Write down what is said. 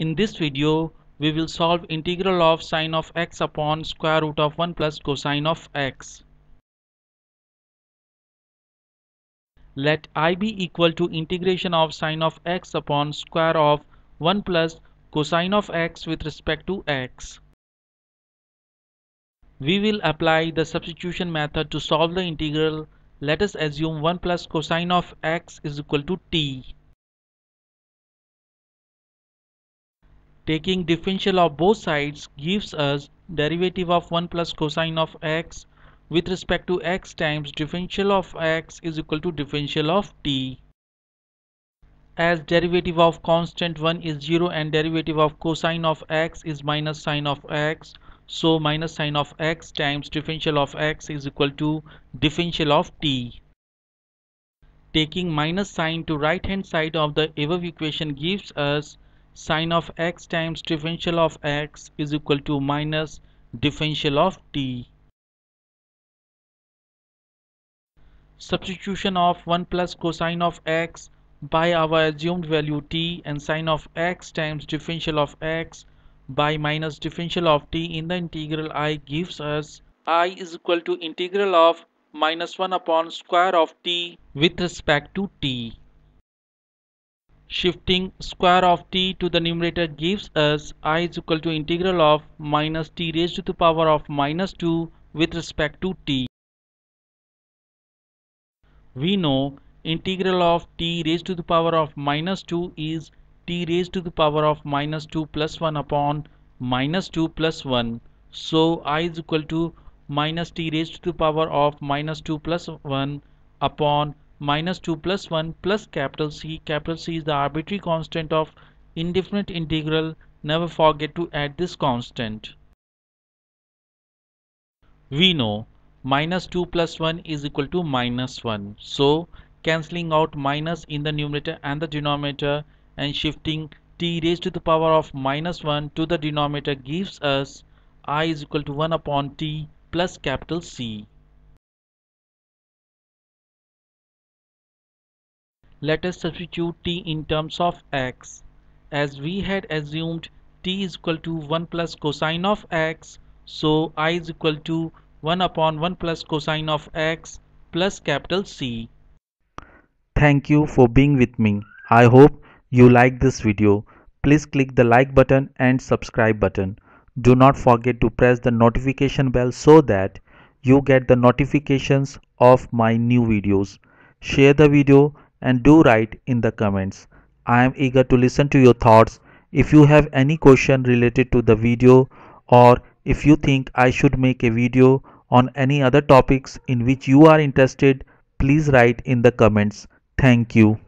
In this video, we will solve integral of sine of x upon square root of 1 plus cosine of x. Let i be equal to integration of sine of x upon square of 1 plus cosine of x with respect to x. We will apply the substitution method to solve the integral. Let us assume 1 plus cosine of x is equal to t. Taking differential of both sides gives us derivative of 1 plus cosine of x with respect to x times differential of x is equal to differential of t. As derivative of constant 1 is 0 and derivative of cosine of x is minus sine of x, so minus sine of x times differential of x is equal to differential of t. Taking minus sign to right hand side of the above equation gives us sine of x times differential of x is equal to minus differential of t. Substitution of 1 plus cosine of x by our assumed value t and sine of x times differential of x by minus differential of t in the integral i gives us i is equal to integral of minus 1 upon square of t with respect to t. Shifting square of t to the numerator gives us i is equal to integral of minus t raised to the power of minus 2 with respect to t. We know integral of t raised to the power of minus 2 is t raised to the power of minus 2 plus 1 upon minus 2 plus 1. So i is equal to minus t raised to the power of minus 2 plus 1 upon minus 2 plus 1 plus capital C. Capital C is the arbitrary constant of indefinite integral. Never forget to add this constant. We know minus 2 plus 1 is equal to minus 1. So cancelling out minus in the numerator and the denominator and shifting t raised to the power of minus 1 to the denominator gives us i is equal to 1 upon t plus capital C. Let us substitute t in terms of x. As we had assumed t is equal to 1 plus cosine of x, so i is equal to 1 upon 1 plus cosine of x plus capital C. Thank you for being with me. I hope you like this video. Please click the like button and subscribe button. Do not forget to press the notification bell so that you get the notifications of my new videos. Share the video and do write in the comments. I am eager to listen to your thoughts. If you have any question related to the video or if you think I should make a video on any other topics in which you are interested, please write in the comments. Thank you.